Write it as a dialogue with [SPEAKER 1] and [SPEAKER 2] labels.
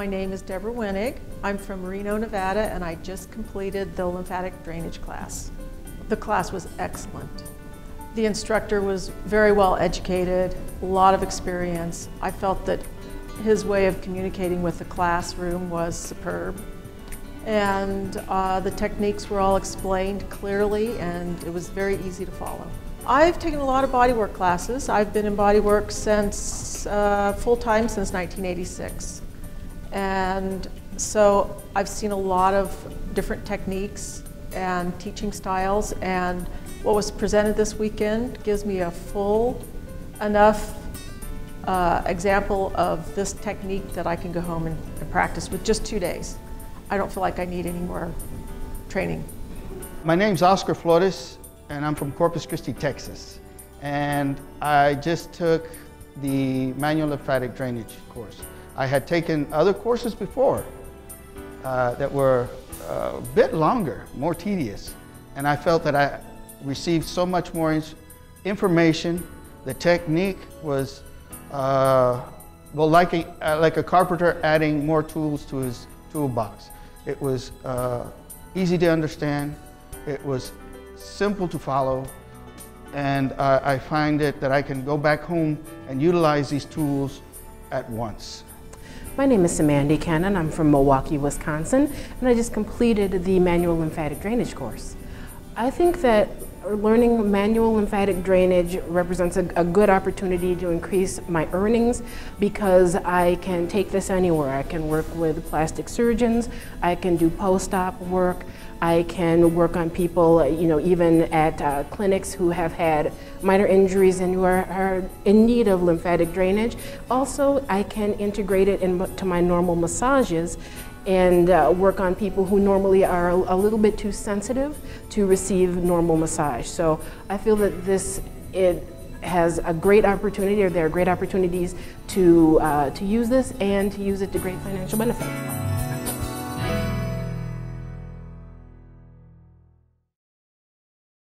[SPEAKER 1] My name is Deborah Wenig. I'm from Reno, Nevada, and I just completed the lymphatic drainage class. The class was excellent. The instructor was very well educated, a lot of experience. I felt that his way of communicating with the classroom was superb. And uh, the techniques were all explained clearly and it was very easy to follow. I've taken a lot of bodywork classes. I've been in bodywork since uh, full-time since 1986. And so I've seen a lot of different techniques and teaching styles and what was presented this weekend gives me a full enough uh, example of this technique that I can go home and, and practice with just two days. I don't feel like I need any more training.
[SPEAKER 2] My name's Oscar Flores and I'm from Corpus Christi, Texas. And I just took the manual lymphatic drainage course. I had taken other courses before uh, that were uh, a bit longer, more tedious. And I felt that I received so much more information. The technique was uh, well, like a, uh, like a carpenter adding more tools to his toolbox. It was uh, easy to understand. It was simple to follow. And I find it that I can go back home and utilize these tools at once.
[SPEAKER 3] My name is Samandy Cannon. I'm from Milwaukee, Wisconsin, and I just completed the manual lymphatic drainage course. I think that learning manual lymphatic drainage represents a, a, good opportunity to increase my earnings because I can take this anywhere. I can work with plastic surgeons, I can do post-op work, I can work on people, you know, even at uh, clinics who have had minor injuries and who are, are, in need of lymphatic drainage. Also, I can integrate it into my normal massages and uh, work on people who normally are a, little bit too sensitive to receive normal massage. So I feel that this it has a great opportunity, or there are great opportunities to uh, to use this and to use it to great financial benefit.